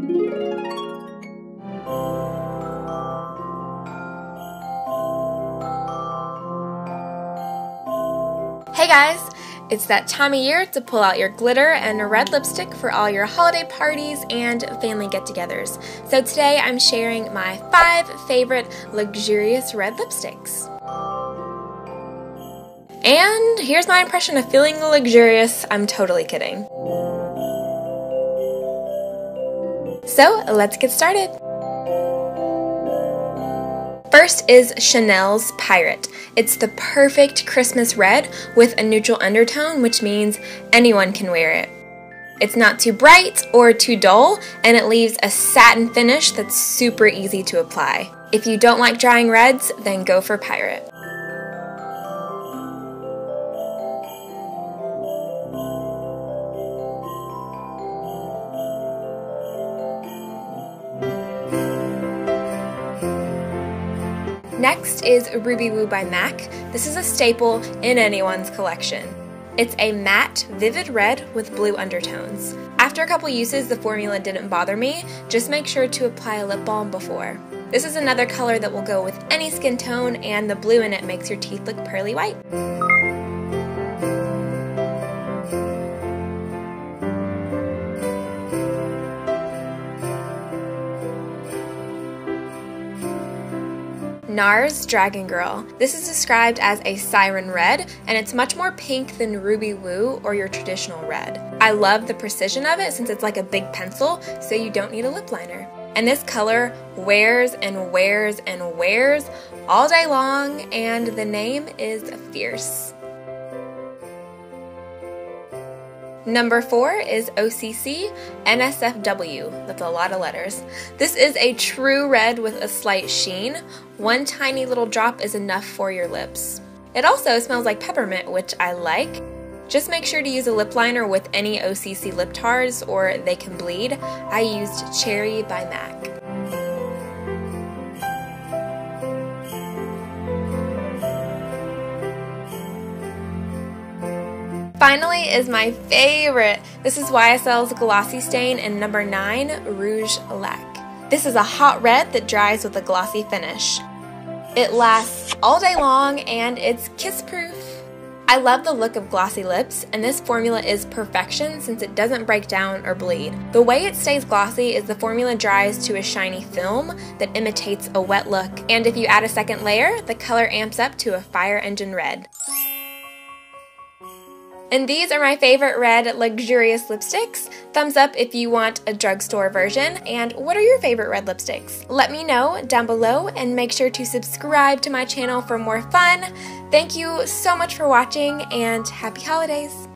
Hey guys! It's that time of year to pull out your glitter and red lipstick for all your holiday parties and family get togethers. So today I'm sharing my five favorite luxurious red lipsticks. And here's my impression of feeling luxurious. I'm totally kidding. So let's get started. First is Chanel's Pirate. It's the perfect Christmas red with a neutral undertone, which means anyone can wear it. It's not too bright or too dull, and it leaves a satin finish that's super easy to apply. If you don't like drying reds, then go for Pirate. Next is Ruby Woo by MAC. This is a staple in anyone's collection. It's a matte, vivid red with blue undertones. After a couple uses, the formula didn't bother me. Just make sure to apply a lip balm before. This is another color that will go with any skin tone, and the blue in it makes your teeth look pearly white. NARS Dragon Girl. This is described as a siren red, and it's much more pink than Ruby Woo or your traditional red. I love the precision of it since it's like a big pencil, so you don't need a lip liner. And this color wears and wears and wears all day long, and the name is Fierce. Number four is OCC NSFW. That's a lot of letters. This is a true red with a slight sheen. One tiny little drop is enough for your lips. It also smells like peppermint, which I like. Just make sure to use a lip liner with any OCC lip tars or they can bleed. I used Cherry by MAC. Finally is my favorite. This is YSL's Glossy Stain in number 9, Rouge Laque. This is a hot red that dries with a glossy finish. It lasts all day long and it's kiss proof. I love the look of glossy lips, and this formula is perfection since it doesn't break down or bleed. The way it stays glossy is the formula dries to a shiny film that imitates a wet look, and if you add a second layer, the color amps up to a fire engine red. And these are my favorite red luxurious lipsticks. Thumbs up if you want a drugstore version. And what are your favorite red lipsticks? Let me know down below and make sure to subscribe to my channel for more fun. Thank you so much for watching and happy holidays!